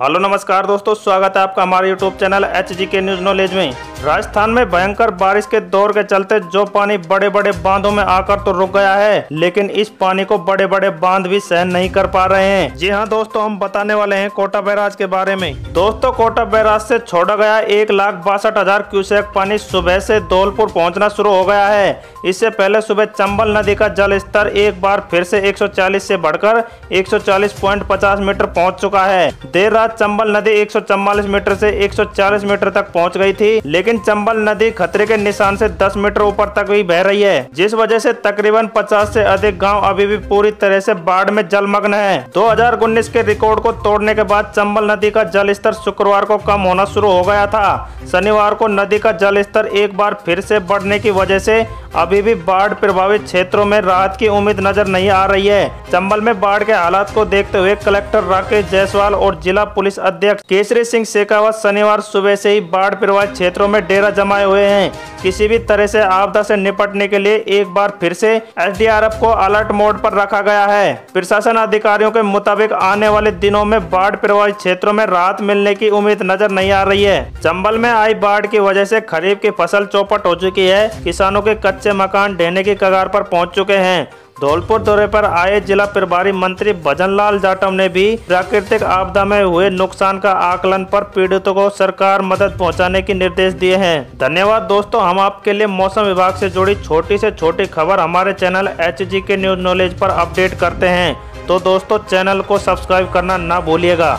Hello नमस्कार दोस्तों, स्वागत है आपका हमारे यूट्यूब चैनल एच जी के न्यूज़ नॉलेज में। राजस्थान में भयंकर बारिश के दौर के चलते जो पानी बड़े बड़े बांधों में आकर तो रुक गया है, लेकिन इस पानी को बड़े बड़े बाँध भी सहन नहीं कर पा रहे हैं। जी हाँ दोस्तों, हम बताने वाले हैं कोटा बैराज के बारे में। दोस्तों, कोटा बैराज से छोड़ा गया एक लाख बासठ हज़ार क्यूसेक पानी सुबह से धौलपुर पहुँचना शुरू हो गया है। इससे पहले सुबह चंबल नदी का जल स्तर एक बार फिर से एक से बढ़कर एक मीटर पहुँच चुका है। देर रात चंबल नदी एक मीटर से 140 मीटर तक पहुँच गई थी, लेकिन चंबल नदी खतरे के निशान से 10 मीटर ऊपर तक भी बह रही है, जिस वजह से तकरीबन 50 से अधिक गाँव अभी भी पूरी तरह से बाढ़ में जलमग्न है। 2019 के रिकॉर्ड को तोड़ने के बाद चंबल नदी का जल स्तर शुक्रवार को कम होना शुरू हो गया था। शनिवार को नदी का जल स्तर एक बार फिर से बढ़ने की वजह से अभी भी बाढ़ प्रभावित क्षेत्रों में राहत की उम्मीद नज़र नहीं आ रही है। चंबल में बाढ़ के हालात को देखते हुए कलेक्टर राकेश जायसवाल और जिला पुलिस अध्यक्ष केसरी सिंह शेखावत शनिवार सुबह से ही बाढ़ प्रभावित क्षेत्रों में डेरा जमाए हुए हैं। किसी भी तरह से आपदा से निपटने के लिए एक बार फिर से एसडीआरएफ को अलर्ट मोड पर रखा गया है। प्रशासन अधिकारियों के मुताबिक आने वाले दिनों में बाढ़ प्रभावित क्षेत्रों में राहत मिलने की उम्मीद नज़र नहीं आ रही है। चंबल में आई बाढ़ की वजह से खरीफ की फ़सल चौपट हो चुकी है। किसानों के कच्चे मकान ढहने की कगार पर पहुँच चुके हैं। धौलपुर दौरे पर आए जिला प्रभारी मंत्री भजन लाल जाटव ने भी प्राकृतिक आपदा में हुए नुकसान का आकलन पर पीड़ितों को सरकार मदद पहुँचाने के निर्देश दिए हैं। धन्यवाद दोस्तों, हम आपके लिए मौसम विभाग से जुड़ी छोटी से छोटी खबर हमारे channel H K News Knowledge पर अपडेट करते हैं। तो दोस्तों, चैनल को सब्सक्राइब करना ना भूलिएगा।